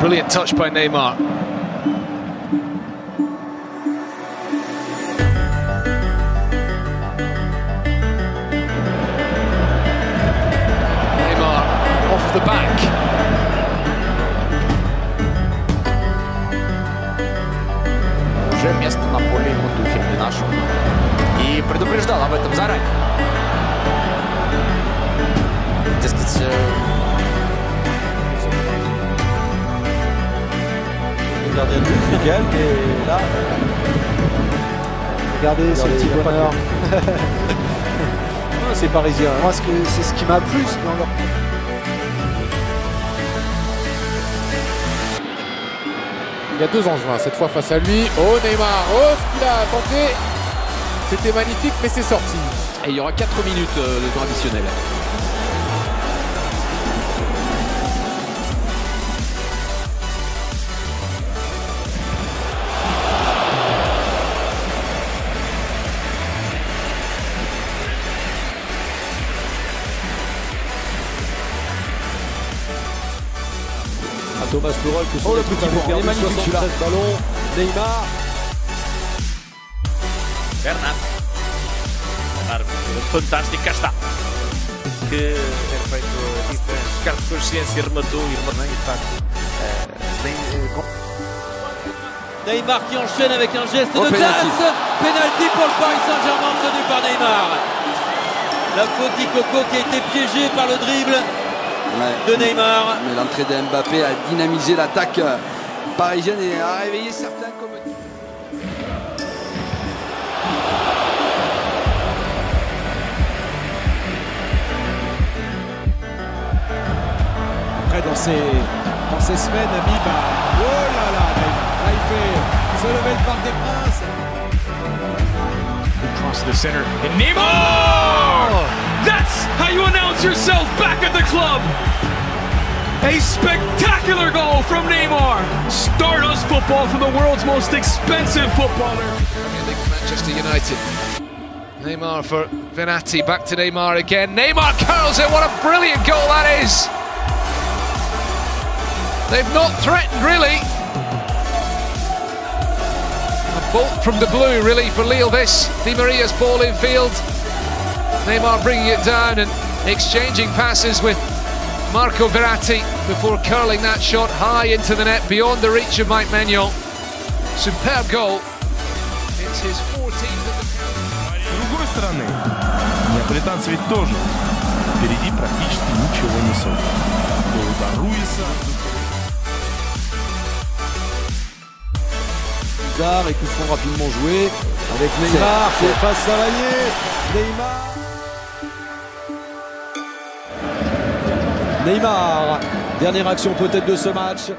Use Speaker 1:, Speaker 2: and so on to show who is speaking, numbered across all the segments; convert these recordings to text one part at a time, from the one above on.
Speaker 1: Brilliant touch by Neymar. Neymar off the back.
Speaker 2: Уже место на поле ему Тухель не нашел. И предупреждал об этом заранее.
Speaker 3: Regardez nous, Miguel, là.
Speaker 4: Regardez,
Speaker 3: Regardez ce petit
Speaker 4: bonheur. c'est parisien. Moi, c'est ce qui m'a plus dans leur.
Speaker 5: Il y a deux Angevins, cette fois face à lui. Oh Neymar, oh ce qu'il a tenté C'était magnifique, mais c'est sorti.
Speaker 6: Et il y aura 4 minutes euh, de temps additionnel.
Speaker 3: Thomas Tuchel que son
Speaker 7: Oh, le petit pont, il est
Speaker 3: perdu
Speaker 7: magnifique,
Speaker 3: 73 ballons. Neymar,
Speaker 8: Bernat. Claro, fantástico, está. Que ter feito de consciência rematou e rematou, de facto.
Speaker 7: Neymar qui enchaîne avec un geste
Speaker 2: Oh,
Speaker 7: de
Speaker 2: penalty.
Speaker 7: classe. Penalty pour le Paris Saint-Germain obtenu par Neymar. La faute d'Ikoko qui a été piégée par le dribble de Neymar.
Speaker 9: Mais l'entrée de Mbappé a dynamisé l'attaque euh, parisienne et a réveillé certains comme.
Speaker 3: après dans ces, dans ces semaines, Habib a... Oh là là. Là, il fait se lever le Parc des Princes.
Speaker 1: Across the center. And Neymar! That's how you announce yourself back at the club! A spectacular goal from Neymar! Stardust football from the world's most expensive footballer. Manchester United. Neymar for Verratti, back to Neymar again. Neymar curls it, what a brilliant goal that is! They've not threatened really. A bolt from the blue, really, for Lille. This Di Maria's ball in field. Neymar bringing it down and exchanging passes with Marco Verratti before curling that shot high into the net beyond the reach of Mike Maignan. Superb goal. It's his 14th of the
Speaker 10: С другой стороны, неаполитанцы ведь тоже впереди практически ничего не создали. До удара Руиса...
Speaker 3: et coup franc rapidement joué avec Neymar qui efface Neymar. Neymar, dernière action peut-être de ce match.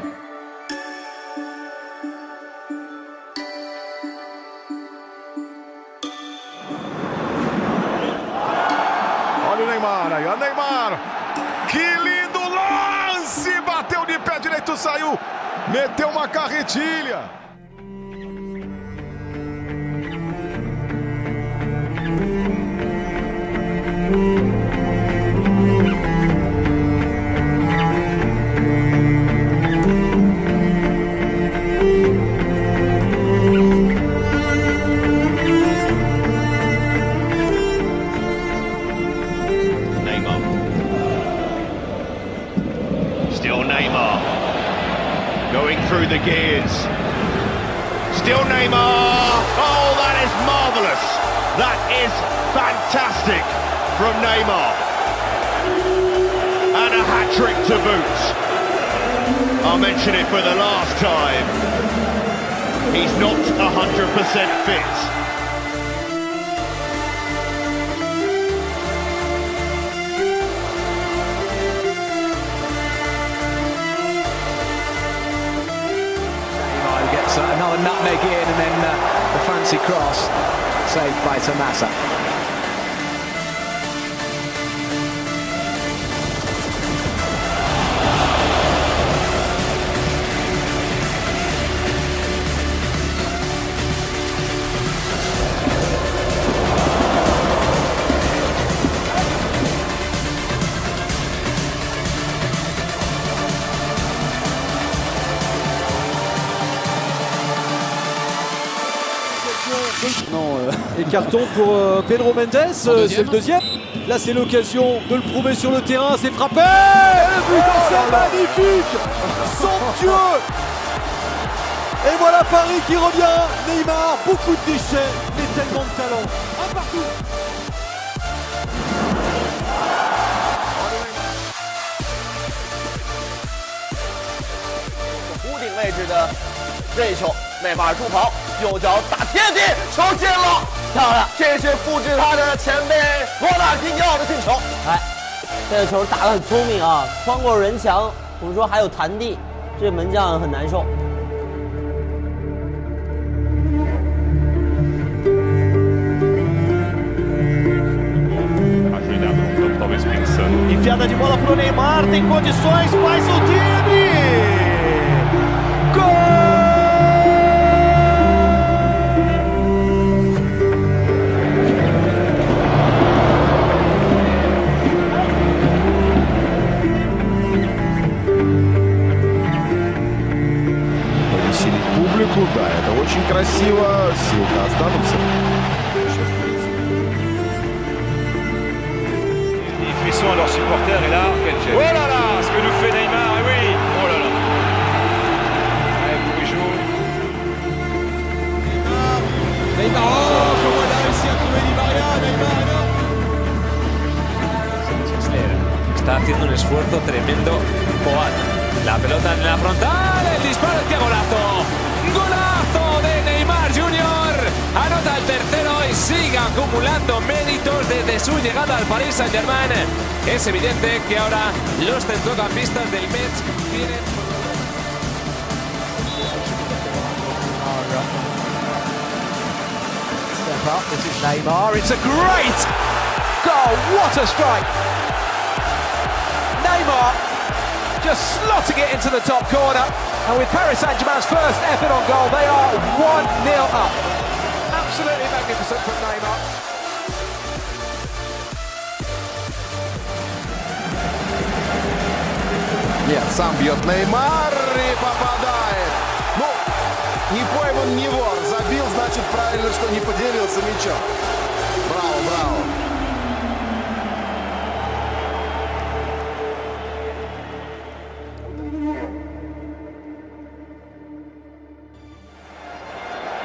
Speaker 10: Olha o Neymar aí, ó, Neymar. Que lindo lance! Bateu de pé direito, saiu. Meteu uma carretilha.
Speaker 8: Going through the gears. Still Neymar. Oh, that is marvellous. That is fantastic from Neymar. And a hat trick to boot. I'll mention it for the last time. He's not 100% fit.
Speaker 2: Another nutmeg in and then uh, the fancy cross saved by Tomasa.
Speaker 3: Et carton pour euh, Pedro Mendes, euh, c'est le deuxième. Là, c'est l'occasion de le prouver sur le terrain. C'est frappé Le but c'est magnifique Somptueux Et voilà Paris qui revient. Neymar, beaucoup de déchets, mais tellement de talent. Un partout
Speaker 11: 屋右脚打天地，球进了，漂亮！这是复制他的前辈罗纳尔迪尼奥的进球。
Speaker 12: 哎，这个球打得很聪明啊，穿过人墙，我们说还有弹地，这门将很难受。
Speaker 13: Enfiada de bola pro Neymar, tem condições, faz o time!
Speaker 10: Повеселить публику, да, это очень красиво. Силка останутся.
Speaker 14: Des frissons à leurs supporters et là, oh là là, ce que nous fait Neymar, et oui, oh là là. Allez, Bourigeau.
Speaker 3: Neymar, oh, comment il a réussi à trouver Di Maria, Neymar, non
Speaker 15: Está haciendo un esfuerzo tremendo. Boat. La pelota en la frontal, Acumulando méritos desde su llegada al Paris Saint Germain. Es evidente que ahora los centrocampistas del Metz tienen.
Speaker 13: Step up, this is Neymar, it's a great goal, what a strike! Neymar just slotting it into the top corner, and with Paris Saint-Germain's first effort on goal, they are 1-0 up. Absolutely magnificent from Neymar.
Speaker 10: Нет, сам бьет Неймар и попадает. Ну, не пойман, не вор. Забил, значит, правильно, что не поделился мячом. Браво, браво.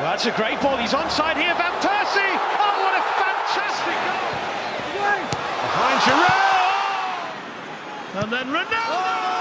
Speaker 13: Well, that's a great ball. He's onside here. Van Persie. Oh, what a fantastic goal! Behind Giroud. And then Ronaldo.